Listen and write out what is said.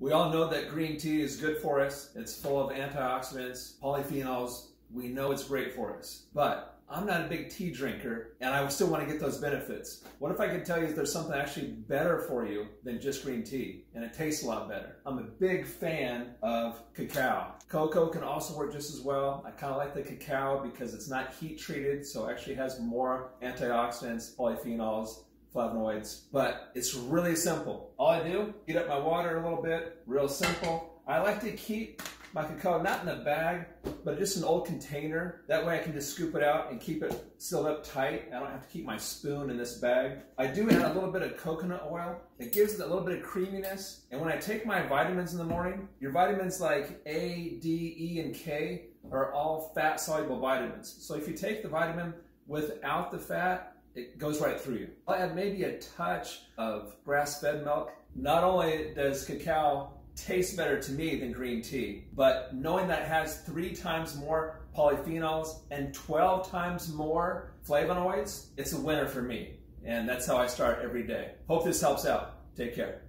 We all know that green tea is good for us. It's full of antioxidants, polyphenols. We know it's great for us. But I'm not a big tea drinker and I still want to get those benefits. What if I could tell you there's something actually better for you than just green tea and it tastes a lot better? I'm a big fan of cacao. Cocoa can also work just as well. I kind of like the cacao because it's not heat treated, so it actually has more antioxidants, polyphenols, flavonoids, but it's really simple. All I do, heat up my water a little bit, real simple. I like to keep my cacao not in a bag, but just an old container. That way I can just scoop it out and keep it sealed up tight. I don't have to keep my spoon in this bag. I do add a little bit of coconut oil. It gives it a little bit of creaminess. And when I take my vitamins in the morning, your vitamins like A, D, E, and K are all fat soluble vitamins. So if you take the vitamin without the fat, it goes right through you. I'll add maybe a touch of grass-fed milk. Not only does cacao taste better to me than green tea, but knowing that it has three times more polyphenols and 12 times more flavonoids, it's a winner for me. And that's how I start every day. Hope this helps out. Take care.